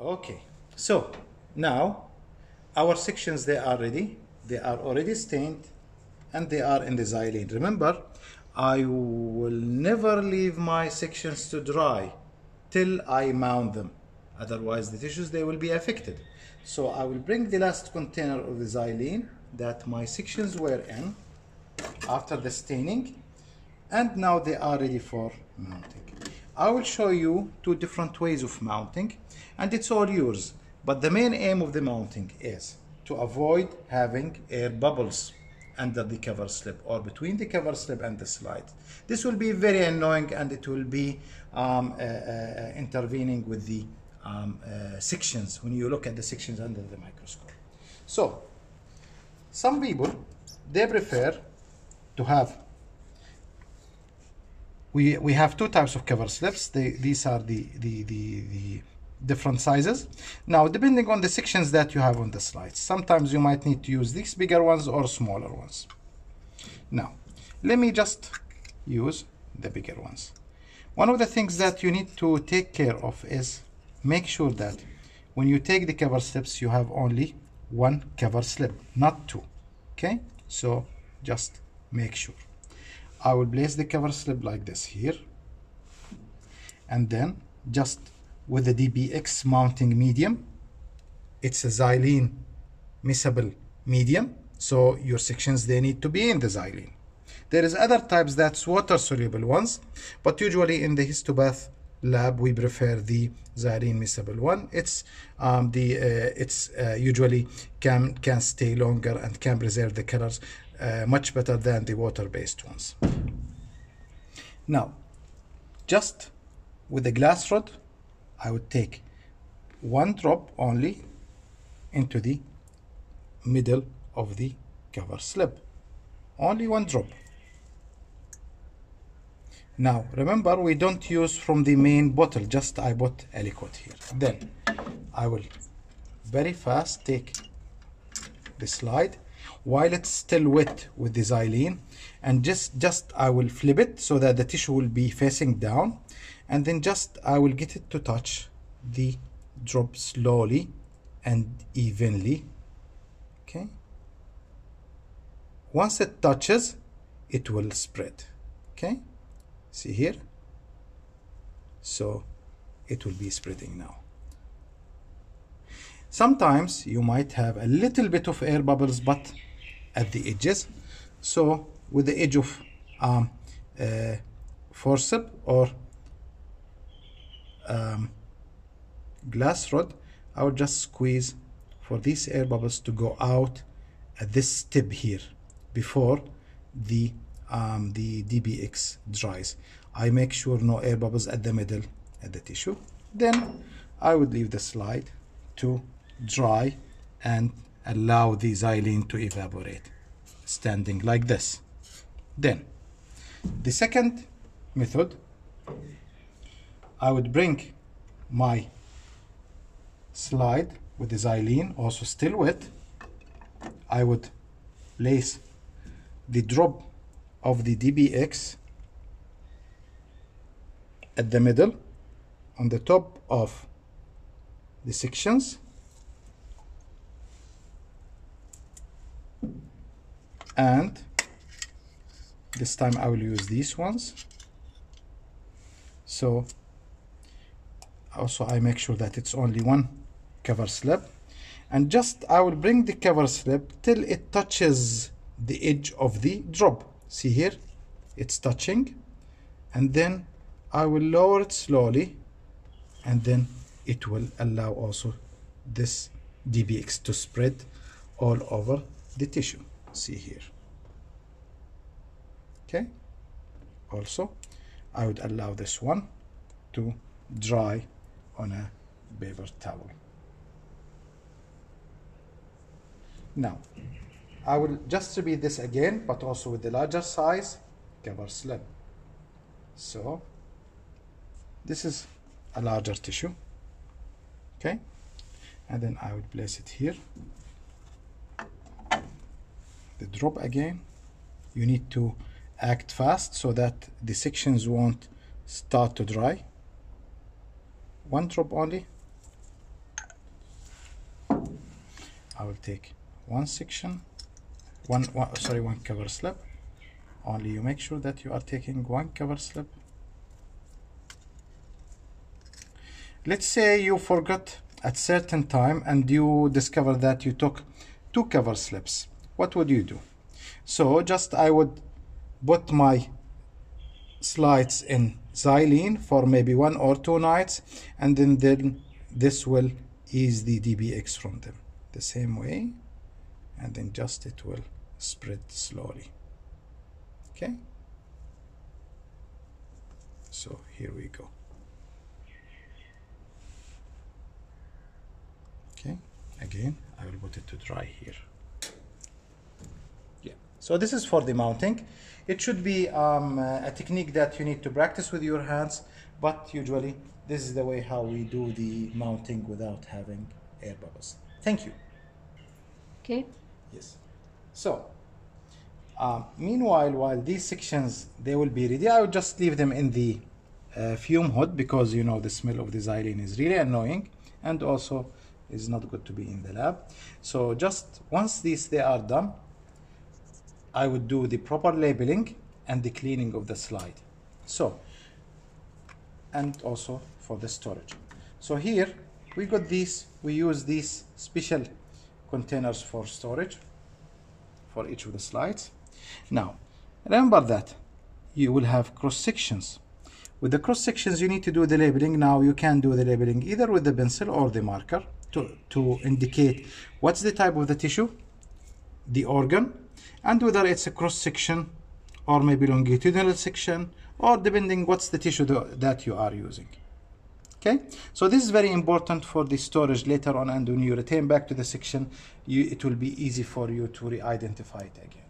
Okay, so now our sections they are ready. They are already stained and they are in the xylene. Remember, I will never leave my sections to dry till I mount them. Otherwise the tissues they will be affected. So I will bring the last container of the xylene that my sections were in after the staining and now they are ready for mounting. I will show you two different ways of mounting and it's all yours. But the main aim of the mounting is to avoid having air bubbles under the cover slip or between the cover slip and the slide. This will be very annoying and it will be um, uh, uh, intervening with the um, uh, sections when you look at the sections under the microscope. So, some people, they prefer to have we we have two types of cover slips. They, these are the, the the the different sizes. Now depending on the sections that you have on the slides sometimes you might need to use these bigger ones or smaller ones. Now let me just use the bigger ones. One of the things that you need to take care of is make sure that when you take the cover slips you have only one cover slip not two. Okay? So just make sure I will place the cover slip like this here. And then just with the DBX mounting medium it's a xylene miscible medium so your sections they need to be in the xylene. There is other types that's water soluble ones but usually in the histopath lab we prefer the xylene miscible one. It's um, the uh, it's uh, usually can can stay longer and can preserve the colors uh, much better than the water-based ones. Now, just with the glass rod, I would take one drop only into the middle of the cover slip. Only one drop. Now, remember, we don't use from the main bottle, just I bought a liquid here. Then, I will very fast take the slide while it's still wet with the xylene. And just just I will flip it so that the tissue will be facing down. And then just I will get it to touch the drop slowly and evenly. Okay. Once it touches it will spread. Okay. See here? So it will be spreading now. Sometimes you might have a little bit of air bubbles but at the edges. So with the edge of um, uh, forceps or um, glass rod I will just squeeze for these air bubbles to go out at this tip here before the um, the DBX dries. I make sure no air bubbles at the middle at the tissue. Then I would leave the slide to dry and allow the xylene to evaporate. Standing like this. Then the second method I would bring my slide with the xylene also still wet. I would place the drop of the DBX at the middle on the top of the sections and this time I will use these ones. So also I make sure that it's only one cover slip and just I will bring the cover slip till it touches the edge of the drop. See here? It's touching. And then I will lower it slowly. And then it will allow also this DBX to spread all over the tissue see here. Okay? Also I would allow this one to dry on a paper towel. Now I will just repeat this again but also with the larger size cover slip so this is a larger tissue. Okay? And then I would place it here the drop again you need to act fast so that the sections won't start to dry. One drop only. I will take one section. One, one sorry one cover slip only you make sure that you are taking one cover slip let's say you forgot at certain time and you discover that you took two cover slips what would you do? So just I would put my slides in xylene for maybe one or two nights and then then this will ease the dbx from them the same way and then just it will spread slowly. Okay? So here we go. Okay? Again I will put it to dry here so this is for the mounting it should be um, a technique that you need to practice with your hands but usually this is the way how we do the mounting without having air bubbles thank you Okay. Yes. So, uh, meanwhile, while these sections they will be ready, I will just leave them in the uh, fume hood because you know the smell of the xylene is really annoying and also is not good to be in the lab. So just once these they are done, I would do the proper labeling and the cleaning of the slide. So, and also for the storage. So here we got these, we use these special containers for storage for each of the slides. Now, remember that you will have cross sections. With the cross sections, you need to do the labeling. Now, you can do the labeling either with the pencil or the marker to, to indicate what's the type of the tissue, the organ, and whether it's a cross section or maybe longitudinal section or depending what's the tissue that you are using. Okay? So this is very important for the storage later on and when you return back to the section you, it will be easy for you to re-identify it again